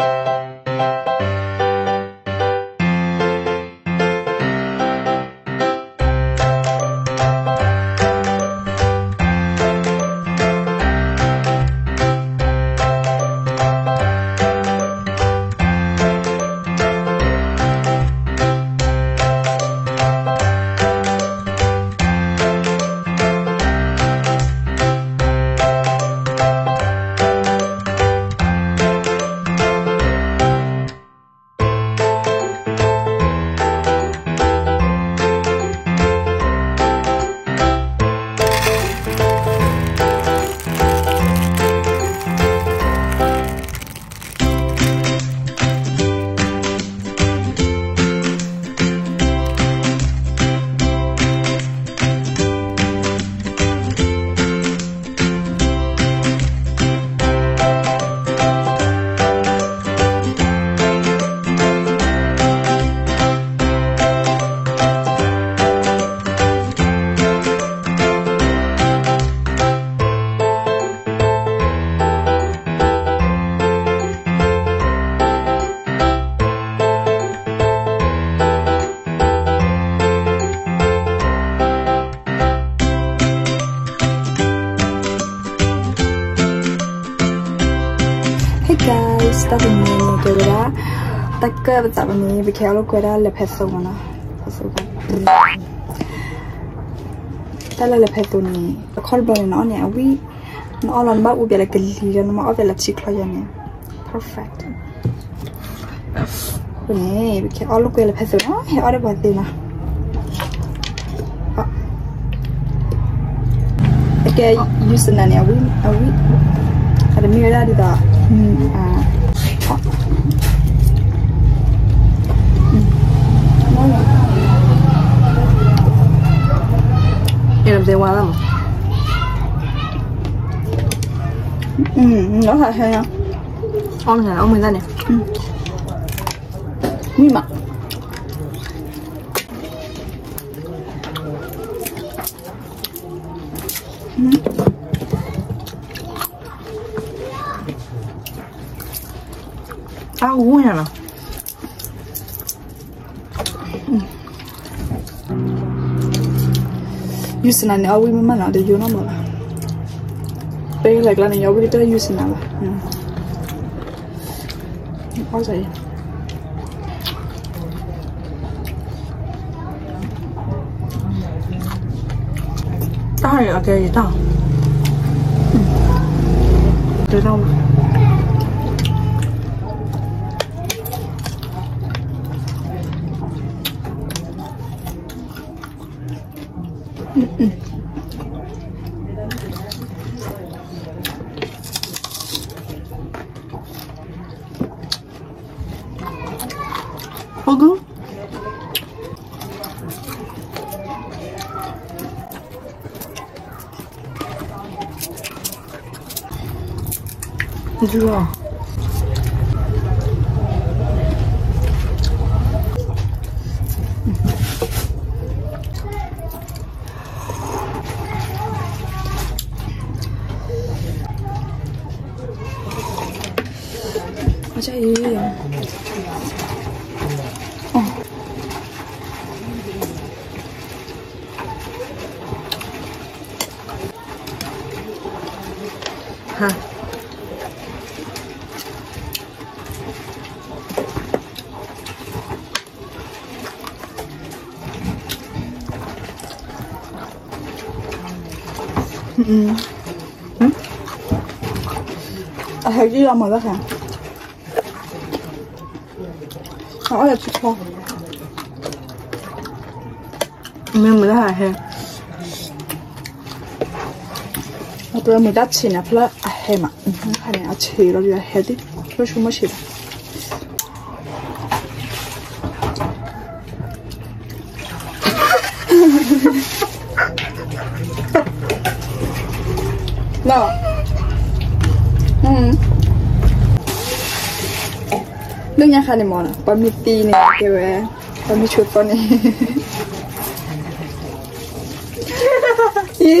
thank you takke betapa ni bikin lo kau dah lepas tu mana pasal kan tala lepas tu ni kau boleh nak ni awi nak orang bawa biar geli dan nak biar cik lah ni perfect. Ni bikin lo kau lepas tu ah ya ada buat ni lah Okay, use nani awi awi. Ada mira di dah hmm ah. Em gì qua lắm ừ nó thật hay không? Ông là ông mình ra nè. Ừ. nguyên mặt. Ừ. áo uống use na ni awi mama na de yuna mala pe like la ni awi de use na la gì tao Ai ở cái gì tao Từ đâu 버그? 이리 와. Ha. Ừ. Ừ? À, thấy gì mà đó hả? Oh, jetzt ist Kuchen. Marmelade. أبغى مدات هنا بلا أحيمة أنا أتهيرا لي أحيدي باش ماشي ده nya khane mona pamiti ni kewe pami chut pani i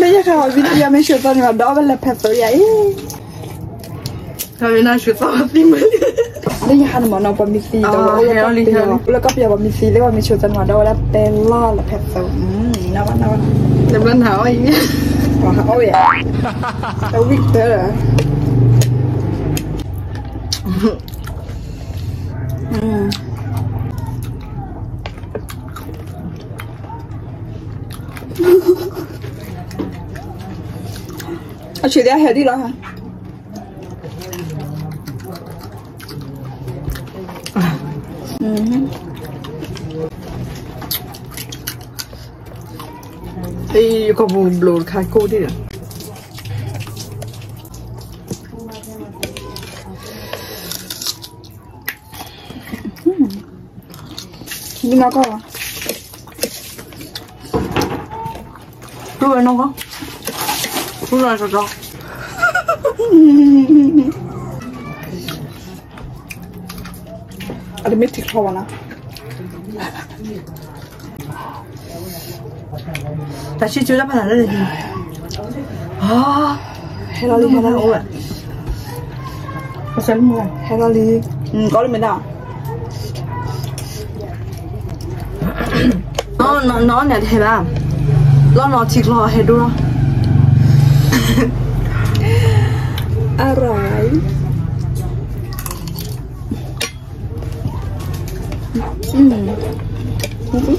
le ya khawa bit ya me chut pani wa da bel pepper ya i kami na chut pani me le ya khane mona pamiti da wa ya le ya le ka pia pamiti le wa me chut pani wa da la pe la la pepper mm na wa na wa le ban ha oi ni wa ha oi ya da wik te la 我除啲一啲落去。嗯。你個門路太高啲啦。你拿过来。各位弄好。出来说说。啊，你没听说完了？但是就这么难的啊，还哪里看到我？我什么？还哪里？嗯，搞了没到？nó nó nó nè thì ba nó nó thịt lò hay đua aray hmm. Hmm.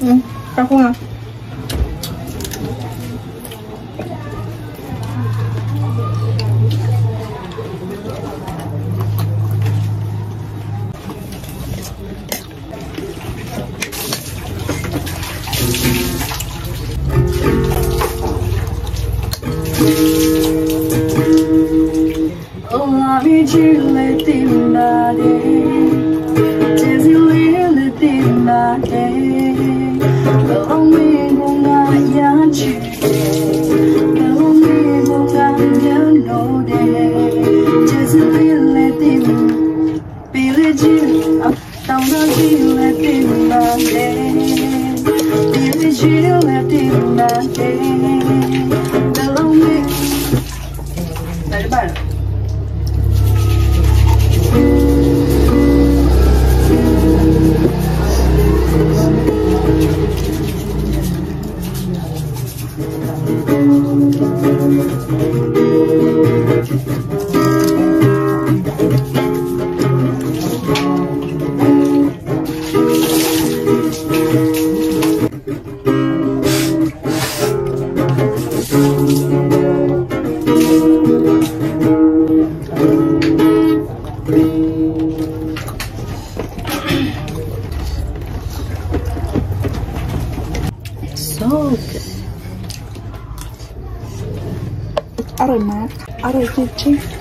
hmm. aku nggak one day. So good. อร่อยมากอร่อยจริง Time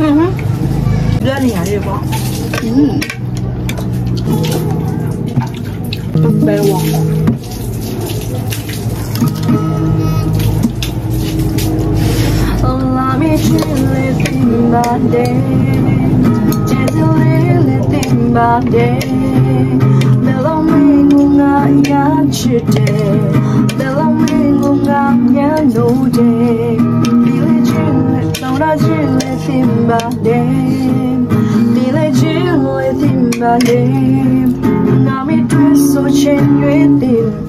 응. 면이 아니고. 음. 좀 매워. About day, just a little thing about day. Mellow mango nga ya chite Mellow mango nga nya no de Dile chin le sauna chin le simba de Dile chin le simba de Nga mi dress so chen yue dim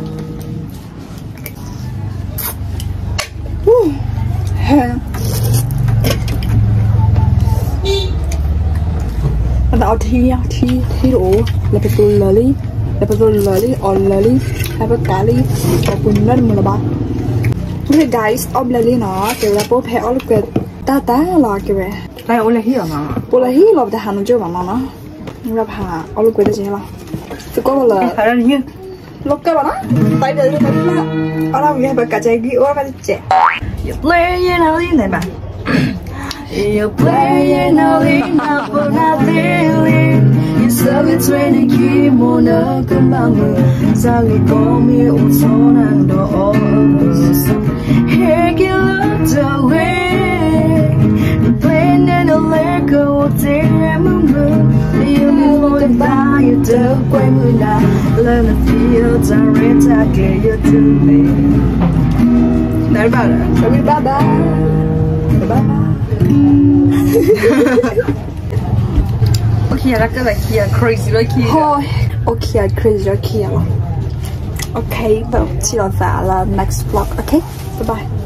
out here tea tea or lepitul lolly lepitul lolly or lolly have a tally popular mulaba okay guys ob lolly na ke lepo phe all good ta ta la ke re like all here ma all here love the hanu jo mama na rap ha all good je la to go la ha ran here look ka bana tai de ni ta ala we have a kajagi or ka che you play in all in ba You're playing all in up on a daily. You serve it when keep on a command. So you call me on son and all of us. Here You're. Playing in a lake of a moon. You move on by your dog when we die. Learn the fields and rent I get you to me. Everybody, everybody, bye bye. okay, raka like kia crazy ra kia. Ho, crazy Okay, okay. Okay, vậy chỉ là là next vlog. Okay, bye bye.